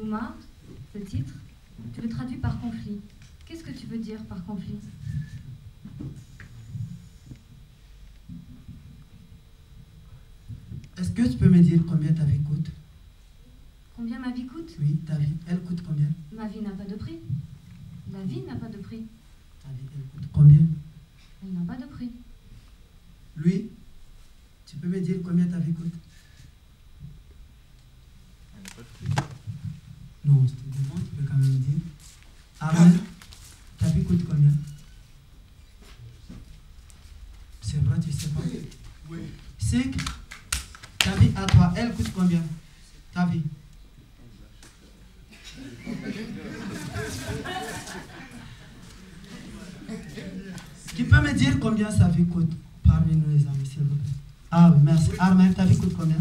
Yuma, ce titre, tu le traduis par conflit. Qu'est-ce que tu veux dire par conflit? Est-ce que tu peux me dire combien ta vie coûte? Combien ma vie coûte? Oui, ta vie, elle coûte combien? Ma vie n'a pas de prix. La vie n'a pas de prix. Ta vie, elle coûte combien? Elle n'a pas de prix. Lui, tu peux me dire combien ta vie coûte Non, je te demande, tu peux quand même dire. Amen. Ta vie coûte combien C'est vrai, tu sais pas Oui. C'est que ta vie à toi, elle coûte combien Ta vie. Qui peut me dire combien sa vie coûte? Parmi nous les amis, s'il vous plaît Ah oui, merci. Armel, ta vie coûte combien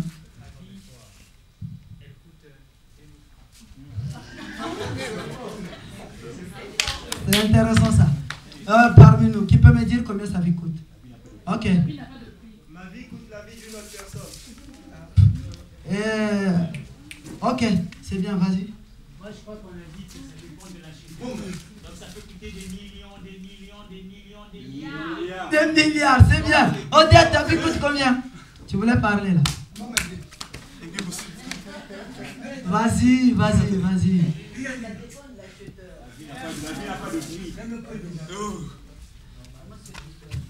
C'est intéressant ça. Euh, parmi nous, qui peut me dire combien sa vie coûte? Ok. Ma vie coûte la vie d'une autre personne. Euh, ok, c'est bien, vas-y. Moi, je crois qu'on a dit que ça dépend de la chiffre. Donc, ça peut coûter des millions, des millions, des millions, des milliards. Des milliards, c'est bien. Odette, ta vie coûte combien? Tu voulais parler là Vas-y, vas-y, vas-y.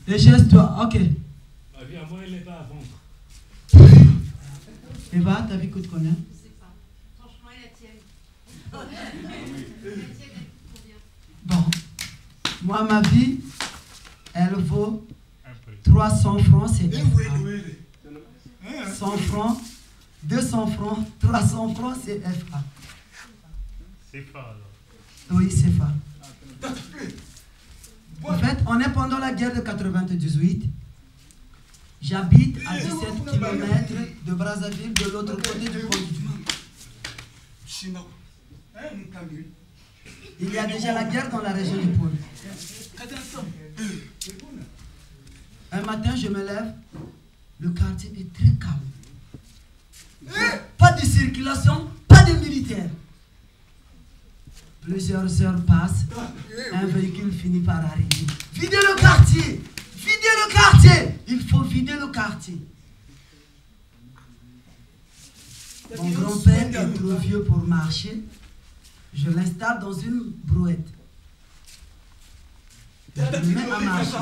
Déchaise-toi, ok. Ma vie à moi, elle n'est pas à vendre. Eva, ta vie coûte combien? Je sais pas. Franchement, et la tienne La tienne, elle coûte combien Bon. Moi, ma vie, elle vaut 300 francs, c'est FA. 100 francs, 200 francs, 300 francs, c'est FA. C'est pas alors. Oui, c'est FA. En fait, on est pendant la guerre de 98. J'habite à 17 km de Brazzaville, de l'autre côté du pont du Il y a déjà la guerre dans la région du pôle. Un matin, je me lève, le quartier est très calme. Pas de circulation, pas de militaires. Plusieurs heures passent, un véhicule finit par arriver. Videz le quartier Videz le quartier Il faut vider le quartier. Mon grand-père est trop vieux pour marcher. Je l'installe dans une brouette. Je le mets à marcher.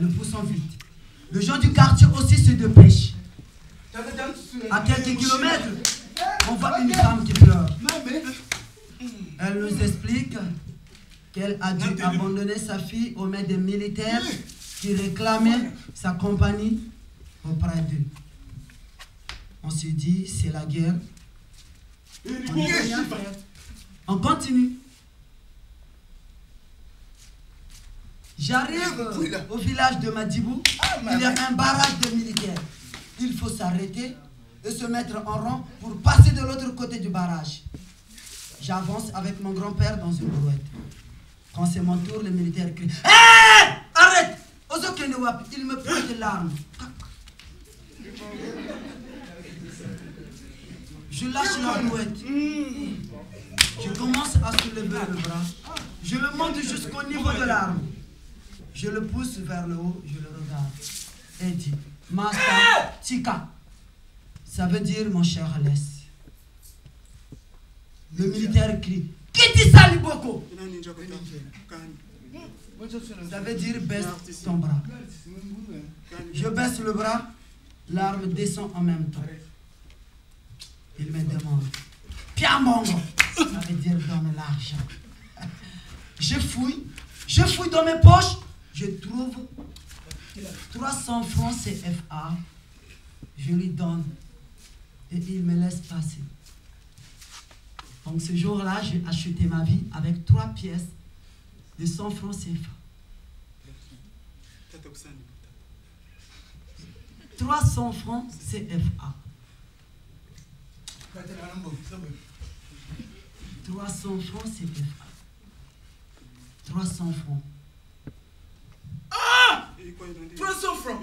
Le poussant vite. Les gens du quartier aussi se dépêchent. À quelques kilomètres, on voit une femme qui pleure. Elle nous explique qu'elle a dû abandonner sa fille aux mains des militaires qui réclamaient sa compagnie auprès d'eux. On se dit, c'est la guerre. On ne peut rien faire. On continue. J'arrive au village de Madibou. Il y a un barrage de militaires. Il faut s'arrêter et se mettre en rang pour passer de l'autre côté du barrage. J'avance avec mon grand-père dans une brouette. Quand c'est mon tour, le militaire crie Hé Arrête Ozokenewap, il me prend des larmes. Je lâche la brouette. Je commence à soulever le bras. Je le monte jusqu'au niveau de l'arme. Je le pousse vers le haut, je le regarde. Et dit Master Tika. Ça veut dire mon cher laisse. Le militaire crie Kiti Saliboko Ça veut dire baisse ton bras. Je baisse le bras, l'arme descend en même temps. Il me demande Piamongo Ça veut dire donne l'argent. Je fouille, je fouille dans mes poches, je trouve 300 francs CFA. Je lui donne et il me laisse passer. Donc ce jour-là, j'ai acheté ma vie avec trois pièces de 100 francs CFA. 300 francs CFA. 300 francs CFA. 300 francs. Ah 300 francs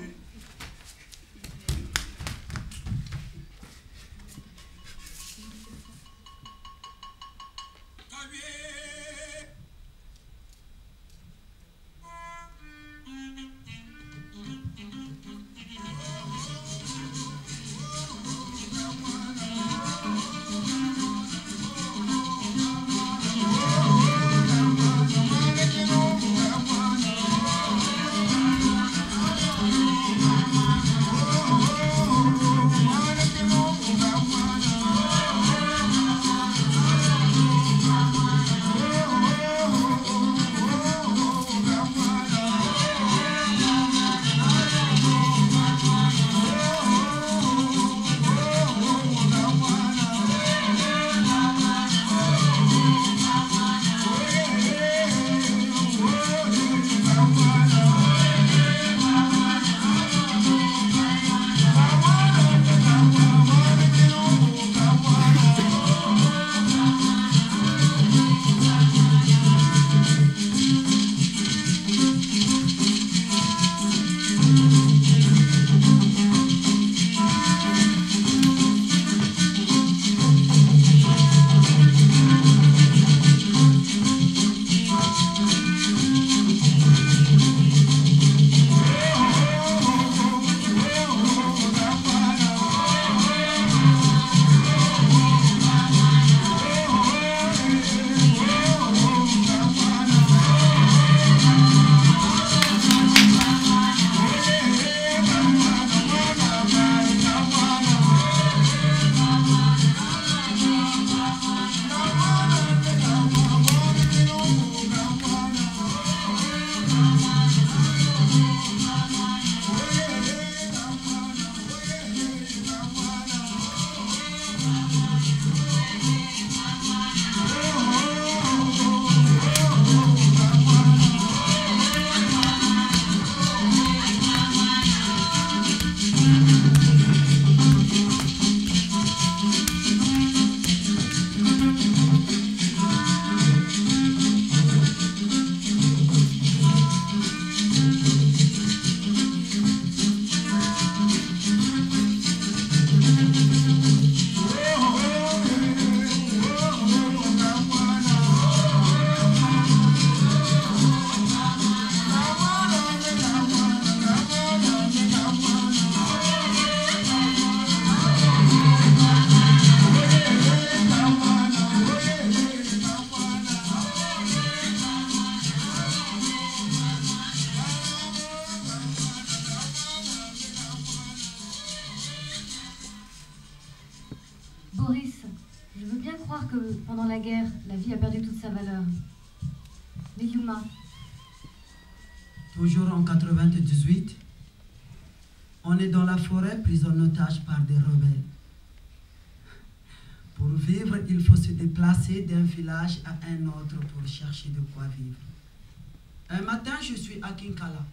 pendant la guerre, la vie a perdu toute sa valeur. Mais Yuma, Toujours en 98, on est dans la forêt pris en otage par des rebelles. Pour vivre, il faut se déplacer d'un village à un autre pour chercher de quoi vivre. Un matin, je suis à Kinkala,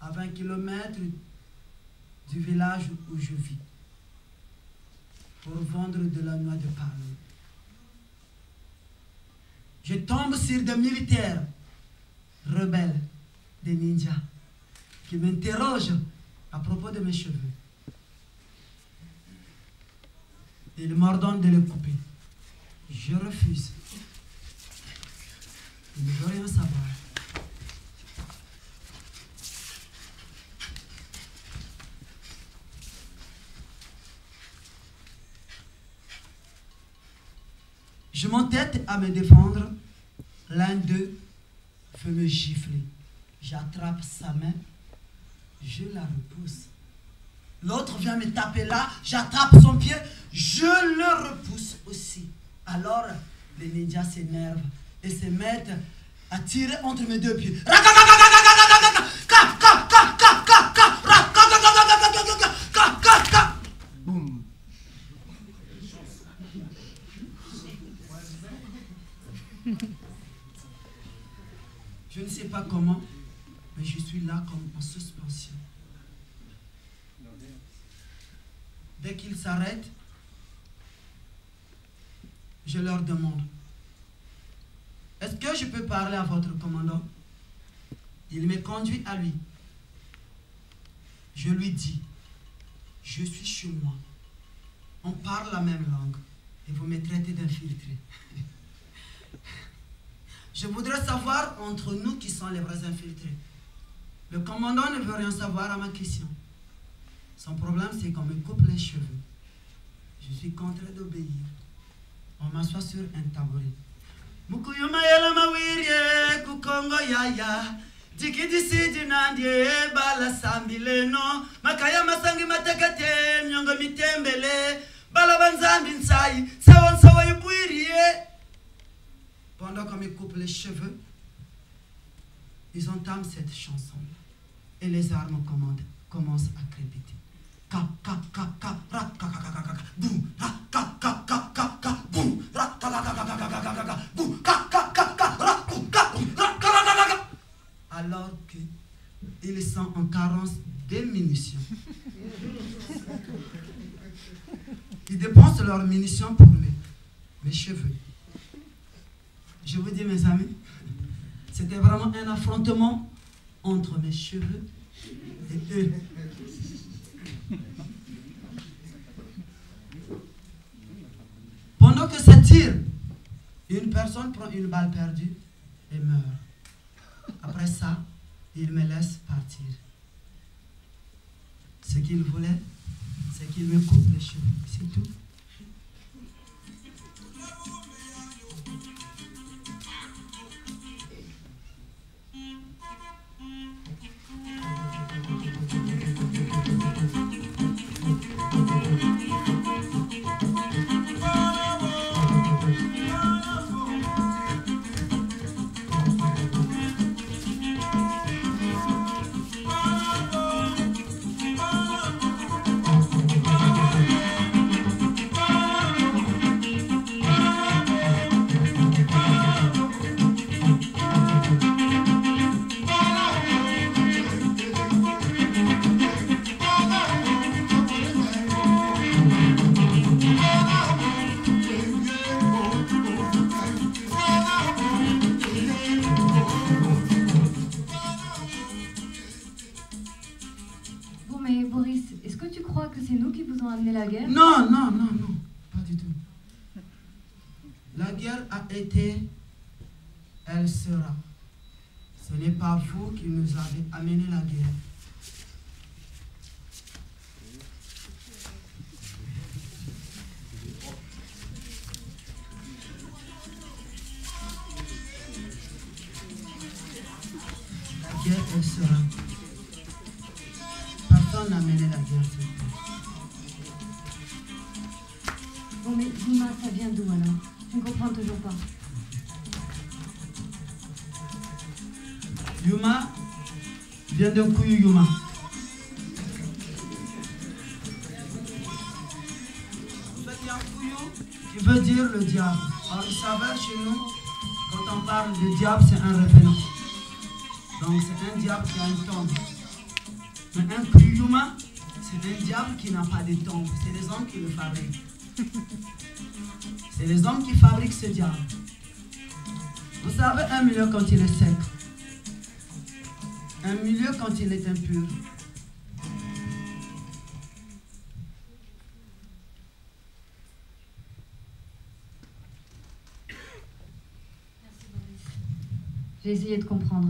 à 20 km du village où je vis, pour vendre de la noix de palme. Je tombe sur des militaires rebelles, des ninjas, qui m'interrogent à propos de mes cheveux. Ils m'ordonnent de les couper. Je refuse. Ils ne veulent rien savoir. Je m'entête à me défendre. L'un d'eux veut me gifler. J'attrape sa main. Je la repousse. L'autre vient me taper là. J'attrape son pied. Je le repousse aussi. Alors, les ninjas s'énervent et se mettent à tirer entre mes deux pieds. S'arrêtent, je leur demande, est-ce que je peux parler à votre commandant? Il me conduit à lui. Je lui dis, je suis chez moi. On parle la même langue et vous me traitez d'infiltré. Je voudrais savoir entre nous qui sont les vrais infiltrés. Le commandant ne veut rien savoir à ma question. Son problème, c'est qu'on me coupe les cheveux. Suis contraint d'obéir. On m'assoit sur un tabouret. Mukuyuma yela mawirye kukongo yaya tikidisiji nandye bala sambileno makaya masangi matekete myongo mitembele bala banzambi nsai sawa nsawa ibwirie pendant qu'on me coupe les cheveux, ils entament cette chanson. Et les armes commandent, commencent à crépiter. Alors qu'ils sont en carence des munitions. Ils dépensent leurs munitions pour mes, mes cheveux. Je vous dis, mes amis, c'était vraiment un affrontement entre mes cheveux et eux. Pendant que ça tire, une personne prend une balle perdue et meurt. Après ça, il me laisse partir. Ce qu'il voulait, c'est qu'il me coupe les cheveux. C'est tout. Boris, est-ce que tu crois que c'est nous qui vous ont amené la guerre? Non, non, non, non, pas du tout. La guerre a été, elle sera. Ce n'est pas vous qui nous avez amené la guerre. La guerre, elle sera. Personne la guerre sur terre. Bon, mais Yuma, ça vient d'où alors Je ne comprends toujours pas. Yuma vient d'un couillou Yuma. En fait, il y a un couillou qui veut dire le diable. Alors, il s'avère chez nous, quand on parle de diable, c'est un revenant. Donc, c'est un diable qui a une tombe. Mais un Yuma, c'est un diable qui n'a pas de tombe. C'est les hommes qui le fabriquent. C'est les hommes qui fabriquent ce diable. Vous savez, un milieu quand il est sec, un milieu quand il est impur. J'ai essayé de comprendre.